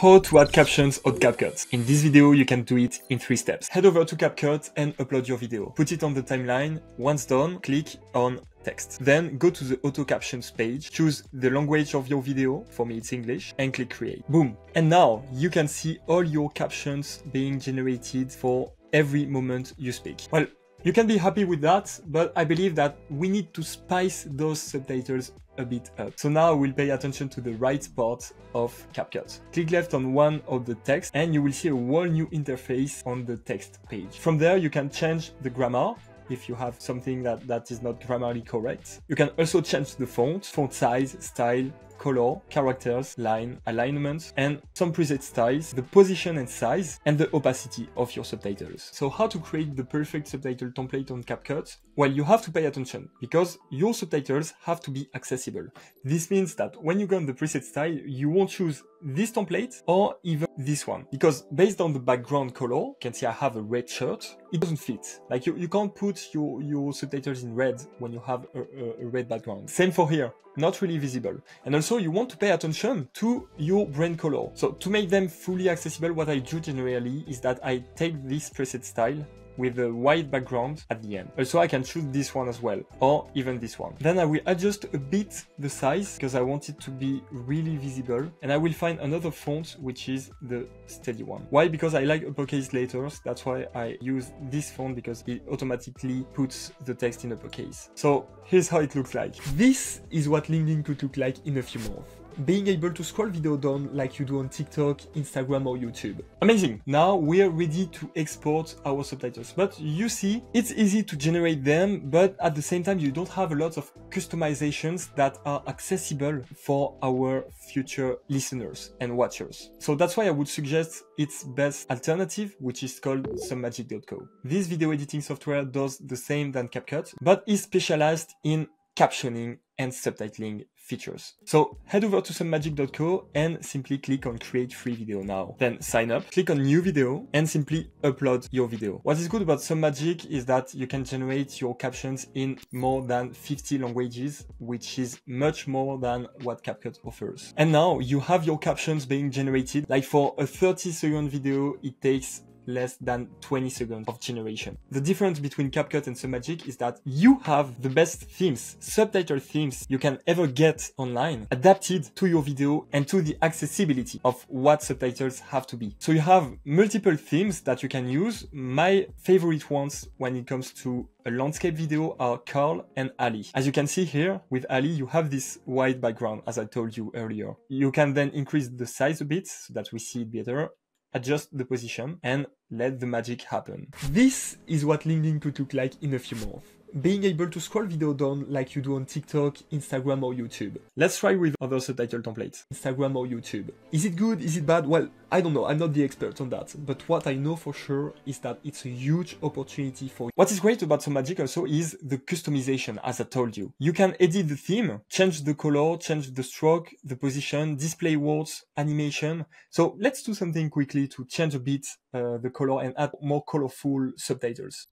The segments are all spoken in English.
how to add captions on CapCut. In this video, you can do it in three steps. Head over to CapCut and upload your video. Put it on the timeline. Once done, click on text. Then go to the auto captions page, choose the language of your video, for me it's English, and click create. Boom. And now you can see all your captions being generated for every moment you speak. Well, you can be happy with that, but I believe that we need to spice those subtitles a bit up. So now we'll pay attention to the right part of CapCut. Click left on one of the text and you will see a whole new interface on the text page. From there, you can change the grammar if you have something that, that is not grammatically correct. You can also change the font, font size, style, color, characters, line, alignment, and some preset styles, the position and size, and the opacity of your subtitles. So how to create the perfect subtitle template on CapCut? Well, you have to pay attention because your subtitles have to be accessible. This means that when you go on the preset style, you won't choose this template or even this one because based on the background color, you can see I have a red shirt, it doesn't fit. Like you, you can't put your, your subtitles in red when you have a, a, a red background. Same for here, not really visible. And also you want to pay attention to your brand color. So to make them fully accessible, what I do generally is that I take this preset style with a white background at the end. Also, I can choose this one as well, or even this one. Then I will adjust a bit the size because I want it to be really visible. And I will find another font, which is the steady one. Why? Because I like uppercase letters. That's why I use this font because it automatically puts the text in uppercase. So here's how it looks like. This is what LinkedIn could look like in a few months being able to scroll video down like you do on TikTok, Instagram or YouTube. Amazing! Now we're ready to export our subtitles. But you see, it's easy to generate them, but at the same time you don't have a lot of customizations that are accessible for our future listeners and watchers. So that's why I would suggest its best alternative, which is called Submagic.co. This video editing software does the same than CapCut, but is specialized in captioning and subtitling features. So head over to submagic.co and simply click on create free video now. Then sign up, click on new video and simply upload your video. What is good about Submagic is that you can generate your captions in more than 50 languages, which is much more than what CapCut offers. And now you have your captions being generated. Like for a 30 second video, it takes less than 20 seconds of generation. The difference between CapCut and Submagic is that you have the best themes, subtitle themes you can ever get online, adapted to your video and to the accessibility of what subtitles have to be. So you have multiple themes that you can use. My favorite ones when it comes to a landscape video are Carl and Ali. As you can see here, with Ali, you have this white background, as I told you earlier. You can then increase the size a bit so that we see it better adjust the position and let the magic happen. This is what LinkedIn could look like in a few months being able to scroll video down like you do on TikTok, Instagram or YouTube. Let's try with other subtitle templates. Instagram or YouTube. Is it good? Is it bad? Well, I don't know. I'm not the expert on that. But what I know for sure is that it's a huge opportunity for you. What is great about Submagic also is the customization, as I told you. You can edit the theme, change the color, change the stroke, the position, display words, animation. So let's do something quickly to change a bit uh, the color and add more colorful subtitles.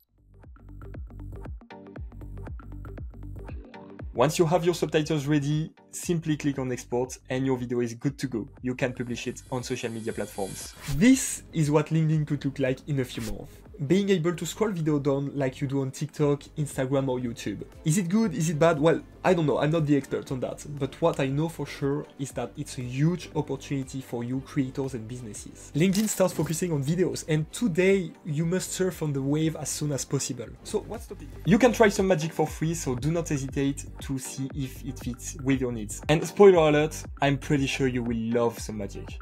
Once you have your subtitles ready, simply click on export and your video is good to go. You can publish it on social media platforms. This is what LinkedIn could look like in a few months being able to scroll video down like you do on TikTok, Instagram or YouTube. Is it good? Is it bad? Well, I don't know, I'm not the expert on that, but what I know for sure is that it's a huge opportunity for you creators and businesses. LinkedIn starts focusing on videos and today you must surf on the wave as soon as possible. So what's the big? You can try Submagic for free, so do not hesitate to see if it fits with your needs. And spoiler alert, I'm pretty sure you will love Submagic.